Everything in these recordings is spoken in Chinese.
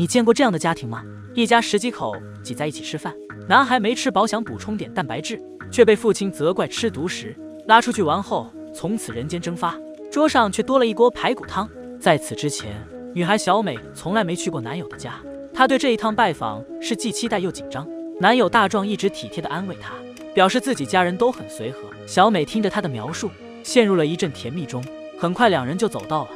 你见过这样的家庭吗？一家十几口挤在一起吃饭，男孩没吃饱想补充点蛋白质，却被父亲责怪吃独食，拉出去玩后从此人间蒸发。桌上却多了一锅排骨汤。在此之前，女孩小美从来没去过男友的家，她对这一趟拜访是既期待又紧张。男友大壮一直体贴地安慰她，表示自己家人都很随和。小美听着他的描述，陷入了一阵甜蜜中。很快，两人就走到了。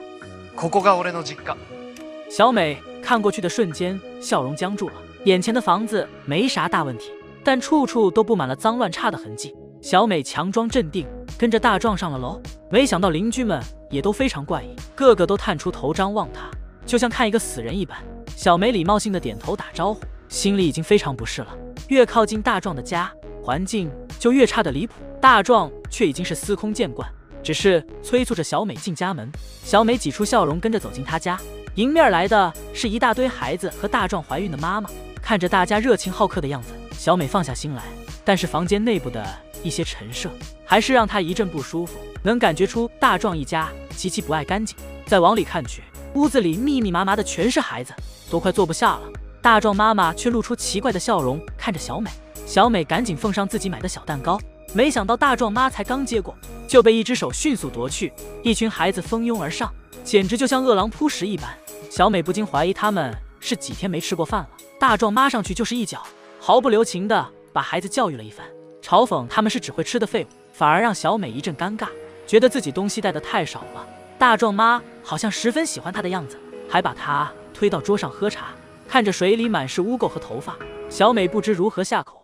小美看过去的瞬间，笑容僵住了。眼前的房子没啥大问题，但处处都布满了脏乱差的痕迹。小美强装镇定，跟着大壮上了楼。没想到邻居们也都非常怪异，个个都探出头张望他，就像看一个死人一般。小美礼貌性的点头打招呼，心里已经非常不适了。越靠近大壮的家，环境就越差的离谱。大壮却已经是司空见惯，只是催促着小美进家门。小美挤出笑容，跟着走进他家。迎面来的是一大堆孩子和大壮怀孕的妈妈。看着大家热情好客的样子，小美放下心来。但是房间内部的一些陈设，还是让她一阵不舒服。能感觉出大壮一家极其不爱干净。再往里看去，屋子里密密麻麻的全是孩子，都快坐不下了。大壮妈妈却露出奇怪的笑容，看着小美。小美赶紧奉上自己买的小蛋糕。没想到大壮妈才刚接过，就被一只手迅速夺去。一群孩子蜂拥而上，简直就像饿狼扑食一般。小美不禁怀疑他们是几天没吃过饭了。大壮妈上去就是一脚，毫不留情的把孩子教育了一番，嘲讽他们是只会吃的废物，反而让小美一阵尴尬，觉得自己东西带的太少了。大壮妈好像十分喜欢她的样子，还把她推到桌上喝茶。看着水里满是污垢和头发，小美不知如何下口。